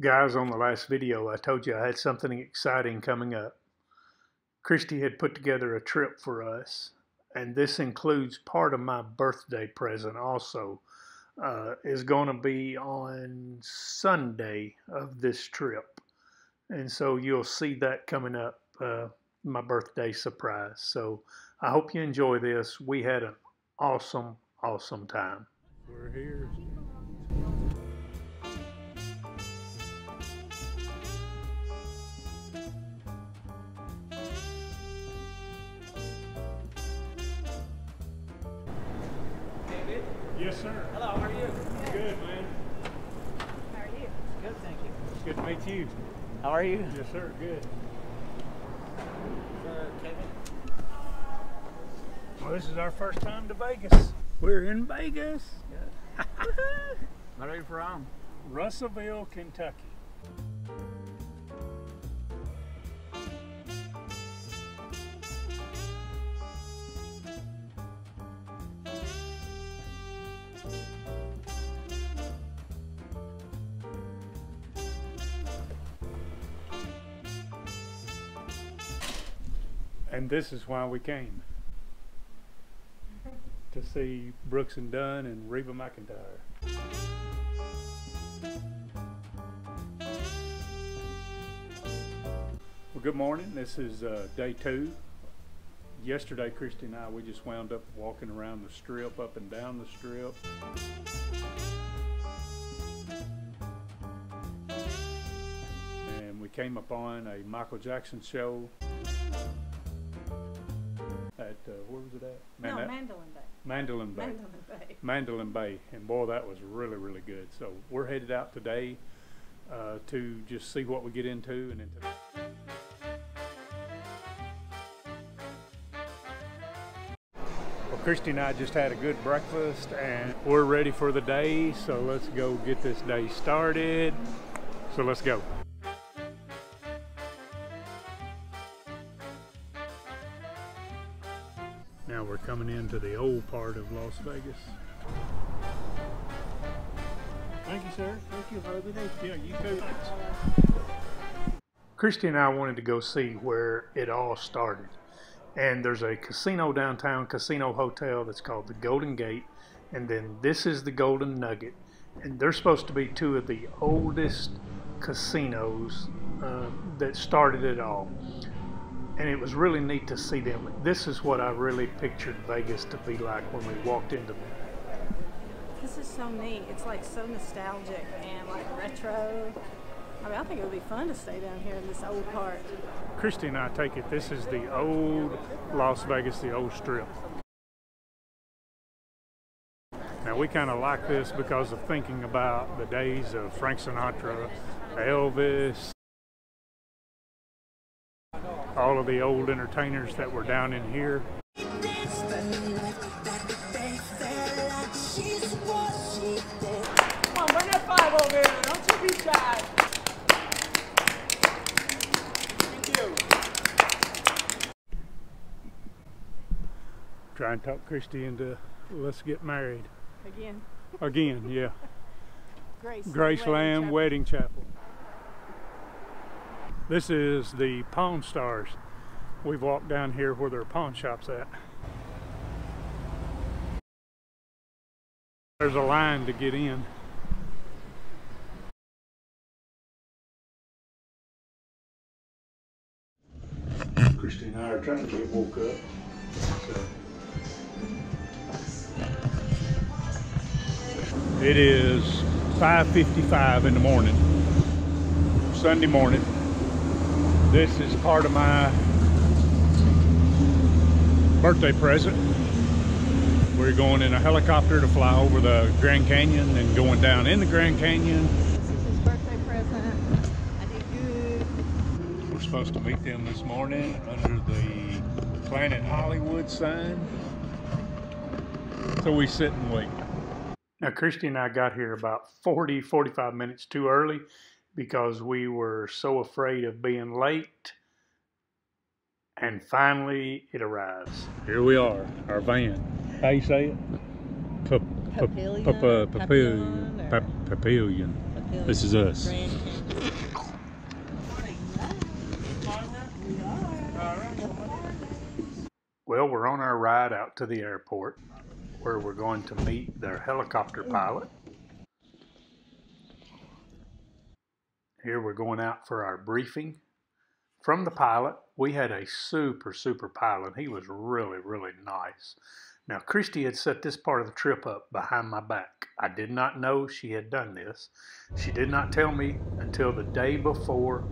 Guys, on the last video, I told you I had something exciting coming up. Christi had put together a trip for us, and this includes part of my birthday present also. Uh, is going to be on Sunday of this trip. And so you'll see that coming up, uh, my birthday surprise. So I hope you enjoy this. We had an awesome, awesome time. We're here. Good to meet you. How are you? Yes, sir. Good. Uh, Kevin? Well, this is our first time to Vegas. We're in Vegas. Where are you from? Russellville, Kentucky. And this is why we came. To see Brooks and Dunn and Reba McEntire. Well, good morning. This is uh, day two. Yesterday, Christi and I, we just wound up walking around the strip, up and down the strip. And we came upon a Michael Jackson show uh, where was it at? Man, no, that- Mandolin Bay. Mandolin Bay. Mandolin Bay. Mandolin Bay, and boy, that was really, really good. So we're headed out today uh, to just see what we get into, and into. Well, Christi and I just had a good breakfast, and we're ready for the day. So let's go get this day started. So let's go. Coming into the old part of Las Vegas. Thank you, sir. Thank you. Have a good day. Yeah, you too. Christi and I wanted to go see where it all started. And there's a casino downtown, casino hotel that's called the Golden Gate. And then this is the Golden Nugget. And they're supposed to be two of the oldest casinos uh, that started it all and it was really neat to see them. This is what I really pictured Vegas to be like when we walked into This is so neat. It's like so nostalgic and like retro. I mean, I think it would be fun to stay down here in this old part. Christi and I take it this is the old Las Vegas, the old strip. Now we kind of like this because of thinking about the days of Frank Sinatra, Elvis, all of the old entertainers that were down in here. Come on, bring that five over here. Don't you be shy. Thank you. Try and talk Christi into let's get married Again, again. Yeah, Grace. Graceland Chapel. Wedding Chapel. This is the Pawn Stars. We've walked down here where their pawn shops at. There's a line to get in. Christi and I are trying to get woke up. So. It is 5.55 in the morning, Sunday morning. This is part of my birthday present. We're going in a helicopter to fly over the Grand Canyon and going down in the Grand Canyon. This is his birthday present. I did good. We're supposed to meet them this morning under the Planet Hollywood sign. So we sit and wait. Now, Christi and I got here about 40, 45 minutes too early because we were so afraid of being late. And finally, it arrives. Here we are, our van. How you say it? Papillion. Papillion. This is us. Well, we're on our ride out to the airport where we're going to meet their helicopter pilot Here we're going out for our briefing. From the pilot, we had a super, super pilot. He was really, really nice. Now, Christi had set this part of the trip up behind my back. I did not know she had done this. She did not tell me until the day before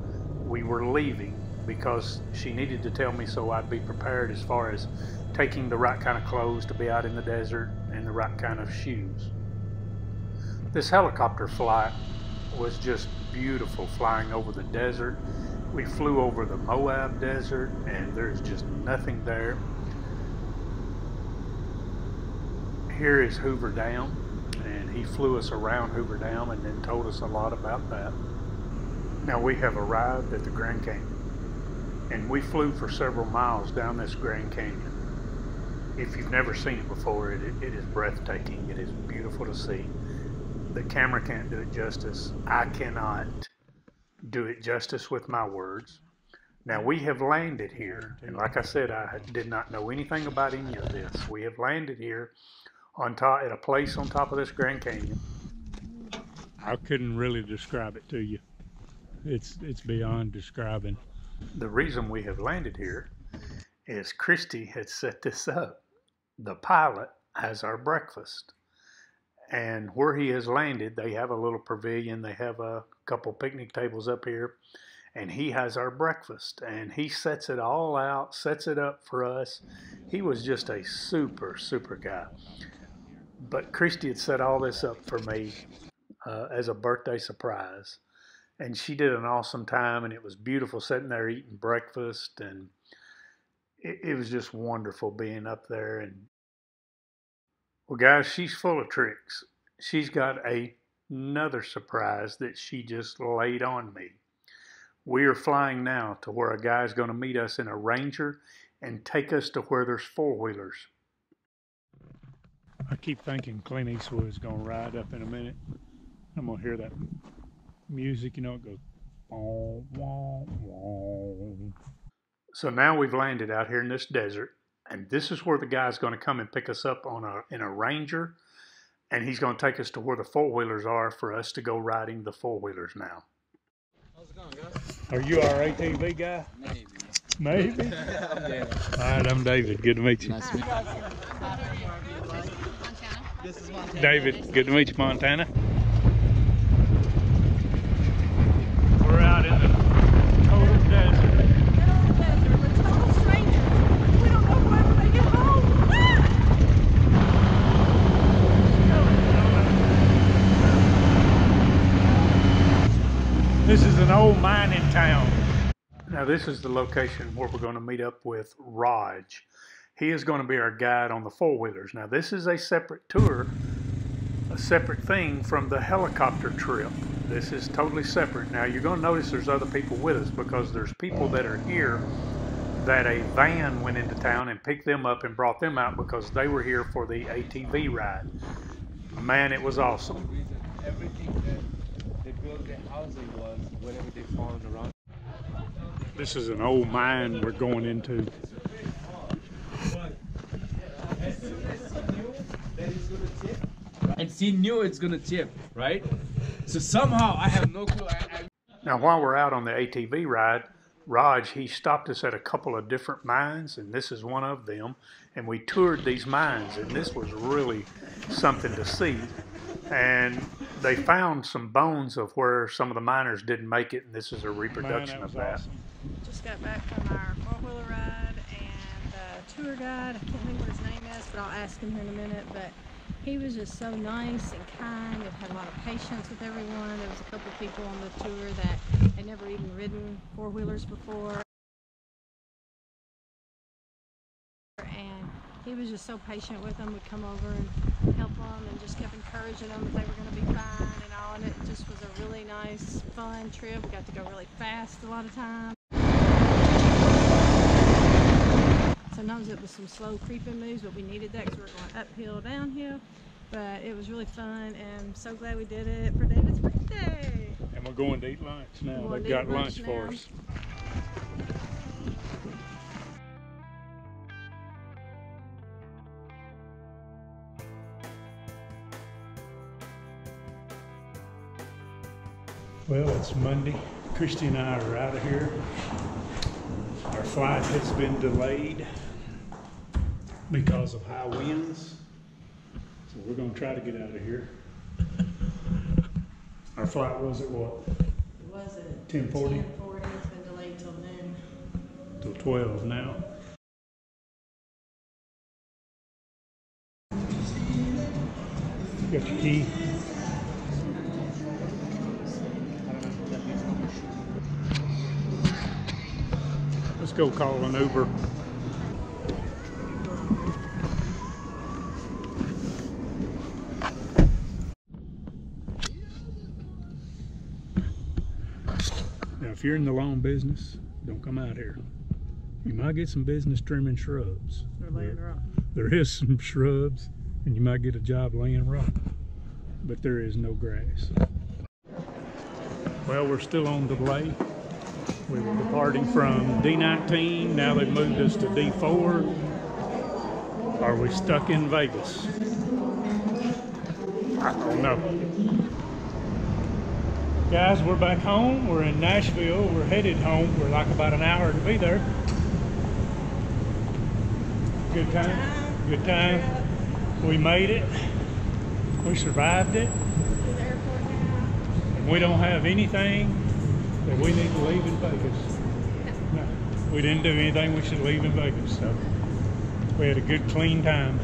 we were leaving because she needed to tell me so I'd be prepared as far as taking the right kind of clothes to be out in the desert and the right kind of shoes. This helicopter flight was just beautiful flying over the desert. We flew over the Moab desert and there's just nothing there. Here is Hoover Dam and he flew us around Hoover Dam and then told us a lot about that. Now we have arrived at the Grand Canyon and we flew for several miles down this Grand Canyon. If you've never seen it before, it, it is breathtaking. It is beautiful to see. The camera can't do it justice. I cannot do it justice with my words. Now we have landed here, and like I said, I did not know anything about any of this. We have landed here on top at a place on top of this Grand Canyon. I couldn't really describe it to you. It's it's beyond describing. The reason we have landed here is Christi had set this up. The pilot has our breakfast. And where he has landed, they have a little pavilion. They have a couple picnic tables up here. And he has our breakfast. And he sets it all out, sets it up for us. He was just a super, super guy. But Christi had set all this up for me uh, as a birthday surprise and she did an awesome time and it was beautiful sitting there eating breakfast and it, it, was just wonderful being up there and well guys she's full of tricks she's got a, another surprise that she just laid on me we are flying now to where a guy's going to meet us in a ranger and take us to where there's four-wheelers i keep thinking clint eastwood's going to ride up in a minute i'm going to hear that music, you know, it goes. Wah, wah, wah. So now we've landed out here in this desert, and this is where the guy's going to come and pick us up on a in a Ranger, and he's going to take us to where the four wheelers are for us to go riding the four wheelers now. How's it going, guys? Are you our ATV guy? Maybe. Maybe. I'm David. All right, I'm David. Good to meet you. Nice to meet you. This is Montana. David, good to meet you, Montana. We're out in the total desert. Total desert with total strangers. We don't know whether they get home. Ah! This is an old mining town. Now, this is the location where we're going to meet up with Raj. He is going to be our guide on the four wheelers. Now, this is a separate tour, a separate thing from the helicopter trip. This is totally separate. Now, you're going to notice there's other people with us because there's people that are here that a van went into town and picked them up and brought them out because they were here for the ATV ride. Man, it was awesome. Reason everything that they built their housing was whatever they found around. This is an old mine we're going into. And she knew it's gonna tip, right? So somehow I have no clue. I, I, Now, while we're out on the ATV ride, Raj, he stopped us at a couple of different mines, and this is one of them. And we toured these mines, and this was really something to see. And they found some bones of where some of the miners didn't make it, and this is a reproduction of that. Just got back from our four-wheeler ride and uh, tour guide. I can't think what his name is, but I'll ask him here in a minute. But he was just so nice and kind and had a lot of patience with everyone. There was a couple of people on the tour that had never even ridden four-wheelers before. He was just so patient with them, would come over and help them and just kept encouraging them that they were going to be fine and all. And it just was a really nice, fun trip. We got to go really fast a lot of times. Sometimes it was some slow creeping moves, but we needed that because we were going uphill, downhill. But it was really fun, and so glad we did it for David's birthday. And we're going to eat lunch now. They've got lunch lunch for us. Well, it's Monday. Christi and I are out of here. Our flight has been delayed because of high winds. So we're gonna try to get out of here. Our flight was at what? Was it? 10:40? 10:40, it's been delayed till noon. Till twelve now. You Got your key? Go call an Uber. Now, if you're in the lawn business, don't come out here. You might get some business trimming shrubs. They're laying rock. There is some shrubs, and you might get a job laying rock, but there is no grass. Well, we're still on delay. We were departing from D19. Now they've moved us to D4. Are we stuck in Vegas? I don't know. Guys, we're back home. We're in Nashville. We're headed home. We're like about an hour to be there. Good time. Good time. We made it. We survived it. To the airport now. And we don't have anything that we need to leave in Vegas. No, we didn't do anything we should leave in Vegas. So we had a good, clean time.